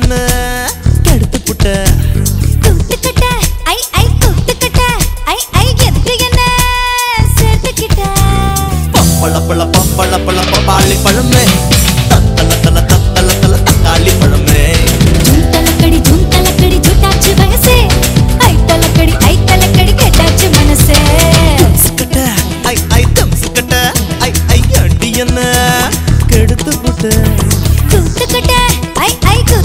என்ன? கெடுத்து புட்ட. கூட்டுக்கிட்ட. ஐ ஐ கூட்டுக்கிட்ட. ஐ ஐ எதுக்கு என்ன? சேர்த்துக்கிட்ட. பப்பள பள பப்பள பள பப்பாளி பழமே. தத்தல தல தத்தல தல தக்காளி பழமே. ஜுந்தலக்கடி ஜுந்தலக்கடி ஜுட்டாச்சு வயசே. ஐ தலக்கடி ஐ தலக்கடி கேட்டாச்சு மனசே. தம்சுக்கிட்ட ஐ ஐ தம்சுக்கிட்ட. ஐ ஐ அண்டி என்ன? கெடுத்து புட்ட. கூட்டுக்கிட்ட.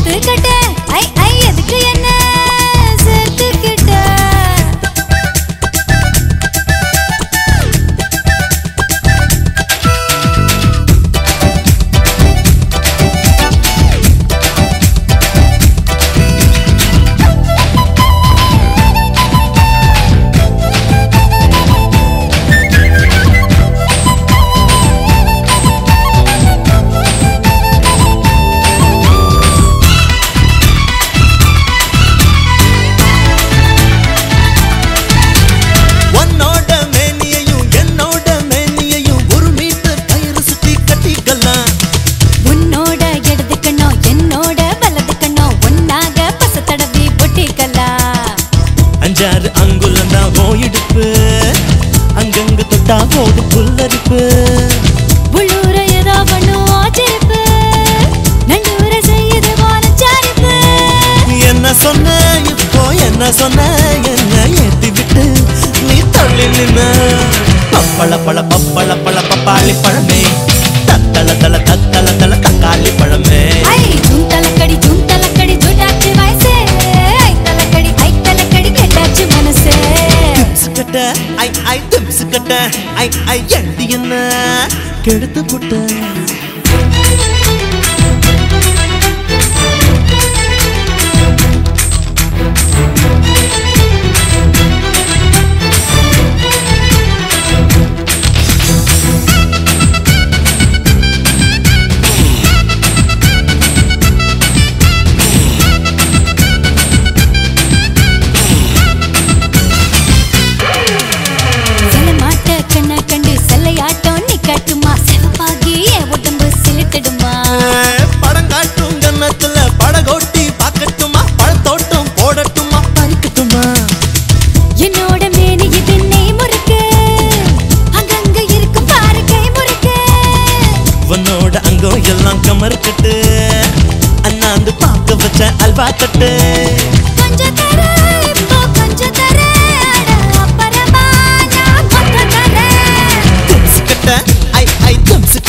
கூத்து கட்ட ஐ ஐ எதுக்கு என்ன? தான் ஓயிடுப்பு அங்கங்க தொட்டா ஓடு புல்லரிப்பு உள்ளூர ஏதோ பண்ணும் ஆச்சரிப்பு நண்டூர செய்யுது வானச்சாரிப்பு என்ன சொன்ன? இப்போ என்ன சொன்ன? என்ன ஏத்தி விட்டு நீ தள்ளி நின்ன பப்பள பழ பப்பள பழ பப்பாளி பழமே. தத்தள தள தத்தள தள தக்காளி பழமே. ஐ ஐ திம்சு கட்ட ஐ ஐ எழுதி என்ன கெடுத்து புட்ட வச்ச அல்வா கொஞ்சம் தர இப்போ கொஞ்சம் தர அப்புறமா நான் மொத்தம் கட்ட ஐ ஐ திம்சு